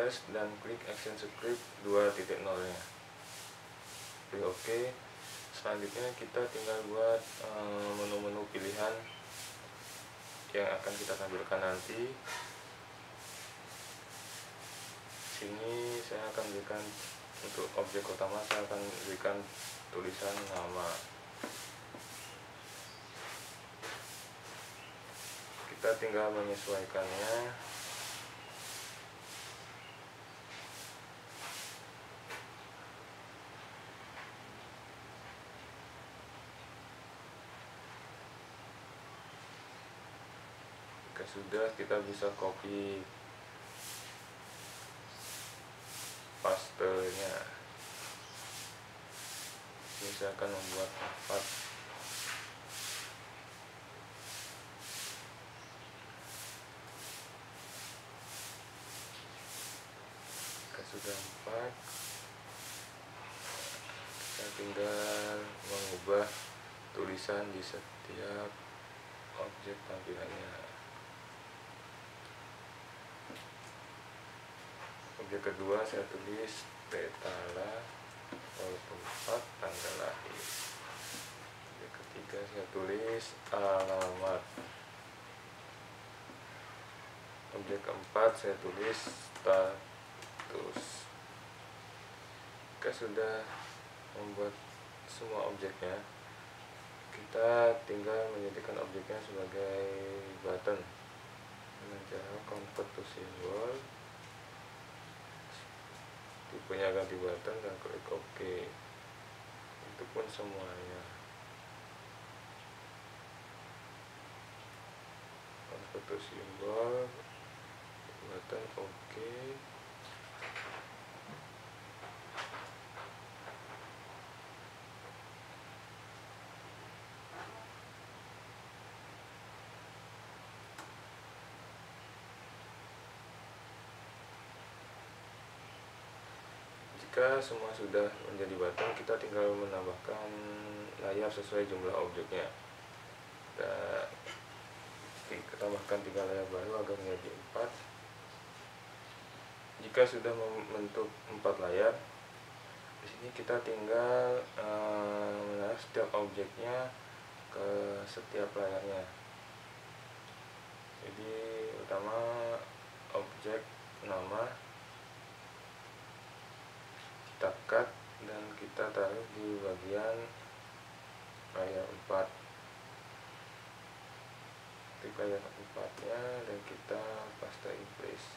tulis dan klik action script 2.0 nya klik ok selanjutnya kita tinggal buat eh, menu-menu pilihan yang akan kita tampilkan nanti. Sini saya akan berikan untuk objek utama saya akan berikan tulisan nama. Kita tinggal menyesuaikannya sudah kita bisa copy pastenya. Akan membuat empat sudah empat kita tinggal mengubah tulisan di setiap objek tampilannya objek kedua saya tulis petala atau tempat tanggal lahir. Objek ketiga saya tulis alamat objek keempat saya tulis status. Jika sudah membuat semua objeknya kita tinggal menjadikan objeknya sebagai button. Dengan cara convert to tipenya ganti button dan klik OK. Itu pun semuanya. Convert to symbol button OK Jika semua sudah menjadi batang, kita tinggal menambahkan layar sesuai jumlah objeknya. Kita, kita tambahkan tiga layar baru agar menjadi empat. Jika sudah membentuk empat layar, di sini kita tinggal uh, menaruh setiap objeknya ke setiap layarnya. Jadi utama objek nama kita cut dan kita taruh di bagian layar 4 di layar 4 nya dan kita paste in place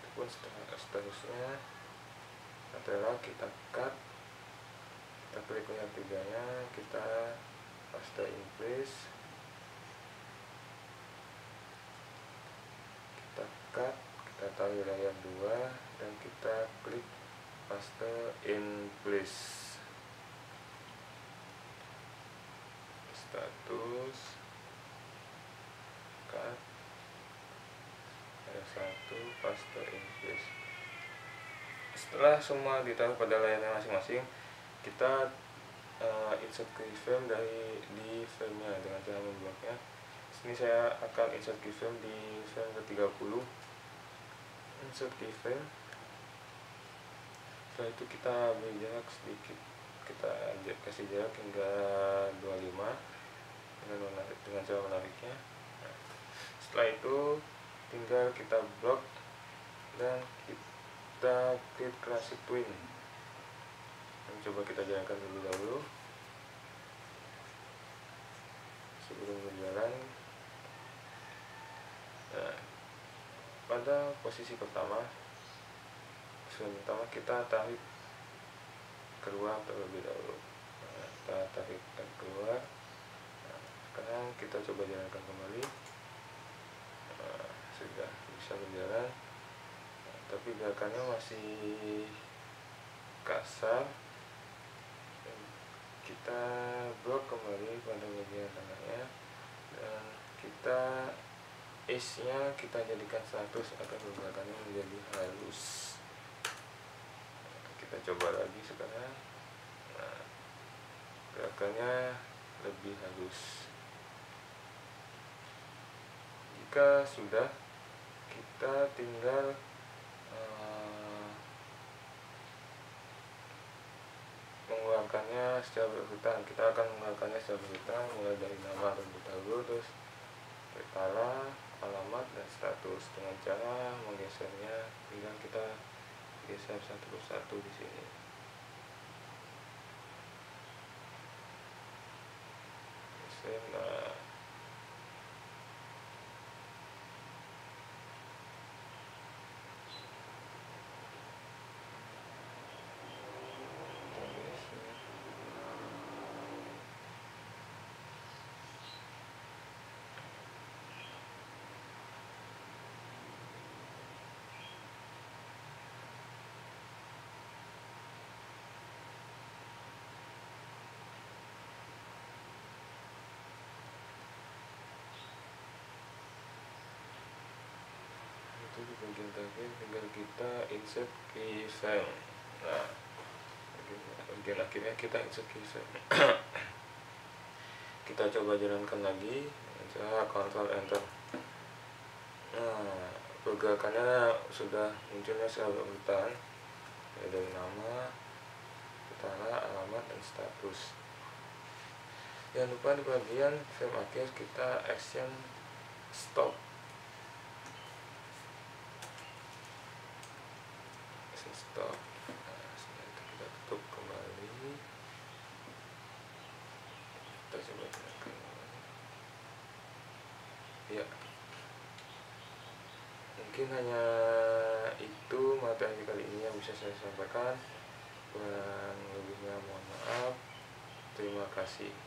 itu pun seterusnya adalah kita cut kita klik layar 3 nya kita paste in place kita cut kita taruh di layar 2 dan kita klik paste in place. Status. Cut. Ada satu paste in place. Setelah semua ditaruh pada layarnya masing-masing kita uh, insert keyframe dari di frame-nya dengan cara membloknya sini saya akan insert keyframe di frame ke 30 insert keyframe setelah itu kita beri jarak sedikit. Kita kasih jarak hingga 25 dengan menarik dengan cara menariknya. Setelah itu tinggal kita blok dan kita klik classic twin. Dan coba kita jalankan terlebih dahulu sebelum berjalan. Nah, pada posisi pertama pertama kita tarik keluar terlebih dahulu. Nah, kita tarik keluar. Nah, sekarang kita coba jalankan kembali. Nah, sudah bisa berjalan. Nah, tapi gerakannya masih kasar. Kita blok kembali pada bagian tengahnya. Dan kita is nya kita jadikan 100 agar gerakannya menjadi halus coba lagi sekarang. Nah, gerakannya lebih halus. Jika sudah kita tinggal uh, mengeluarkannya secara berurutan kita akan mengeluarkannya secara berurutan mulai dari nama terlebih halus terus kepala alamat dan status. Dengan cara menggesernya dengan kita geser satu persatu di sini. Geser nah itu bagian terakhir tinggal kita insert key file. Nah bagian akhirnya kita insert key file. Kita coba jalankan lagi. Cara Ctrl Enter. Nah pergerakannya sudah munculnya secara urutan ya, dari nama utara alamat dan status. Jangan lupa di bagian frame akhir kita action stop action stop nah, setelah itu kita tutup kembali. Kita coba gunakan ya. Mungkin hanya itu materi kali ini yang bisa saya sampaikan. Kurang lebihnya mohon maaf. Terima kasih